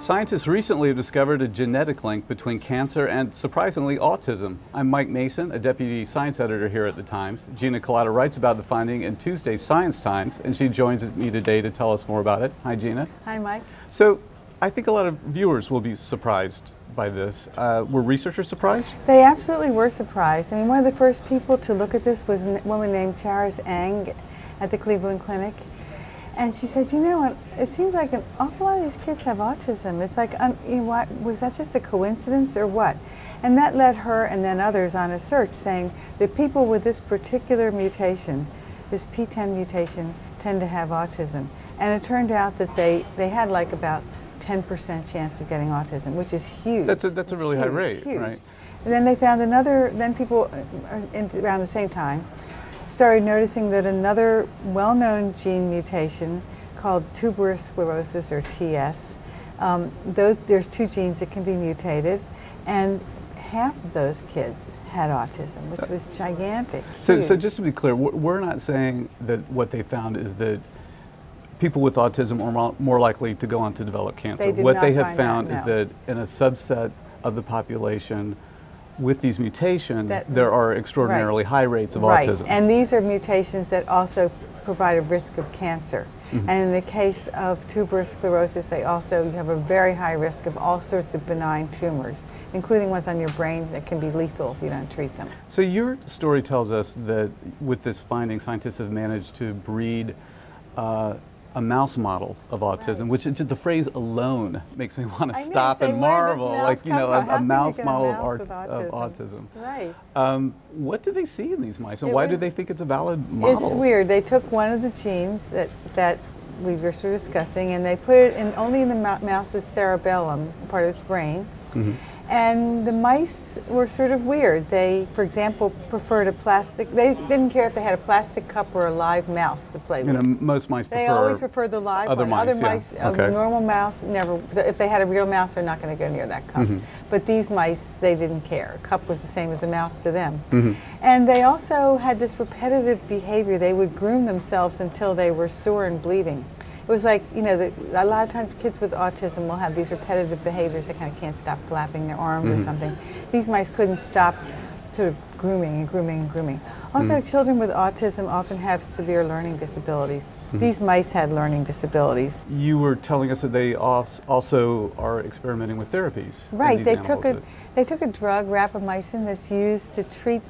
Scientists recently have discovered a genetic link between cancer and, surprisingly, autism. I'm Mike Mason, a deputy science editor here at The Times. Gina Kolata writes about the finding in Tuesday's Science Times, and she joins me today to tell us more about it. Hi, Gina. Hi, Mike. So, I think a lot of viewers will be surprised by this. Uh, were researchers surprised? They absolutely were surprised. I mean, one of the first people to look at this was a woman named Charis Eng at the Cleveland Clinic. And she said, you know, it seems like an awful lot of these kids have autism. It's like, you know, what, was that just a coincidence or what? And that led her and then others on a search saying that people with this particular mutation, this PTEN mutation, tend to have autism. And it turned out that they, they had like about 10% chance of getting autism, which is huge. That's a, that's a really huge, high rate, huge. right? And then they found another, then people uh, around the same time started noticing that another well-known gene mutation called tuberous sclerosis or TS, um, those, there's two genes that can be mutated, and half of those kids had autism, which was gigantic. So, so just to be clear, we're not saying that what they found is that people with autism are more likely to go on to develop cancer. They what they have found that, no. is that in a subset of the population, with these mutations, that, there are extraordinarily right. high rates of right. autism. And these are mutations that also provide a risk of cancer. Mm -hmm. And in the case of tuberous sclerosis, they also have a very high risk of all sorts of benign tumors, including ones on your brain that can be lethal if you don't treat them. So your story tells us that with this finding, scientists have managed to breed uh, a mouse model of autism, right. which the phrase alone makes me want to stop and marvel. Like, you know, a, a mouse model a mouse of, art, autism. of, autism. Right. Um, what do they see in these mice, and it why was, do they think it's a valid model? It's weird. They took one of the genes that, that we were discussing, and they put it in only in the mouse's cerebellum, part of its brain. Mm -hmm. And the mice were sort of weird. They, for example, preferred a plastic, they didn't care if they had a plastic cup or a live mouse to play with. You know, most mice they prefer They always prefer the live other one. Mice, other yeah. mice, okay. a normal mouse, never, if they had a real mouse, they're not going to go near that cup. Mm -hmm. But these mice, they didn't care. A cup was the same as a mouse to them. Mm -hmm. And they also had this repetitive behavior. They would groom themselves until they were sore and bleeding was like, you know, the, a lot of times kids with autism will have these repetitive behaviors. They kind of can't stop flapping their arms mm -hmm. or mm-hmm. something. These mice couldn't stop sort of grooming and grooming and grooming. Also, mm -hmm. children with autism often have severe learning disabilities. Mm -hmm. These mice had learning disabilities. You were telling us that they also are experimenting with therapies. Right. They took a they took a drug, rapamycin, that's used to treat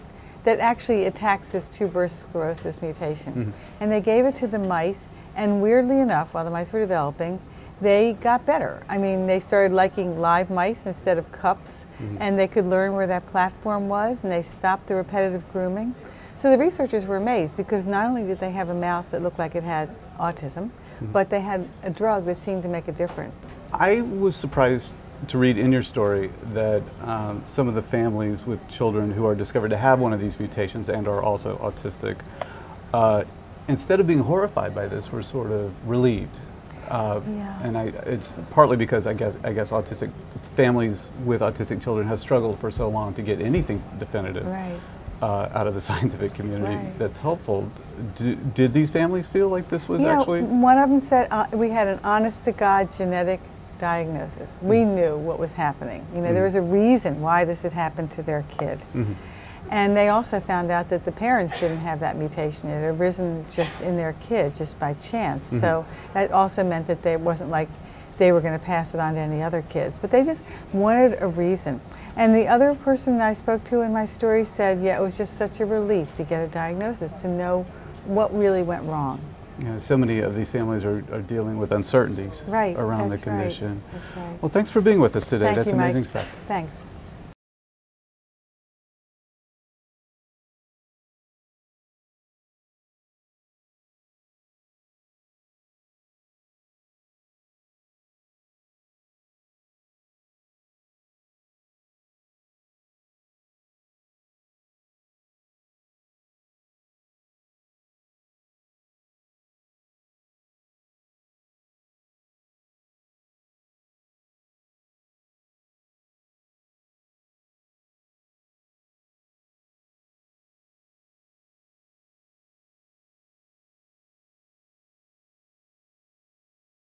that actually attacks this tuberous sclerosis mutation. Mm -hmm. And they gave it to the mice, and weirdly enough, while the mice were developing, they got better. I mean, they started liking live mice instead of cups, mm -hmm. and they could learn where that platform was, and they stopped the repetitive grooming. So the researchers were amazed because not only did they have a mouse that looked like it had autism, mm -hmm. but they had a drug that seemed to make a difference. I was surprised to read in your story that um, some of the families with children who are discovered to have one of these mutations and are also autistic uh, instead of being horrified by this, we're sort of relieved. Uh, yeah. And I, it's partly because I guess I guess autistic families with autistic children have struggled for so long to get anything definitive right. uh, out of the scientific community right. that's helpful. D did these families feel like this was yeah, actually? One of them said uh, we had an honest to God genetic diagnosis. We mm. knew what was happening. You know, mm. there was a reason why this had happened to their kid. Mm -hmm. And they also found out that the parents didn't have that mutation. It had arisen just in their kid, just by chance. Mm -hmm. So that also meant that they, it wasn't like they were going to pass it on to any other kids. But they just wanted a reason. And the other person that I spoke to in my story said, yeah, it was just such a relief to get a diagnosis, to know what really went wrong. Yeah, so many of these families are, are dealing with uncertainties right, around the condition. Right, that's right. Well, thanks for being with us today. Thank that's you, amazing Mike. stuff. Thanks.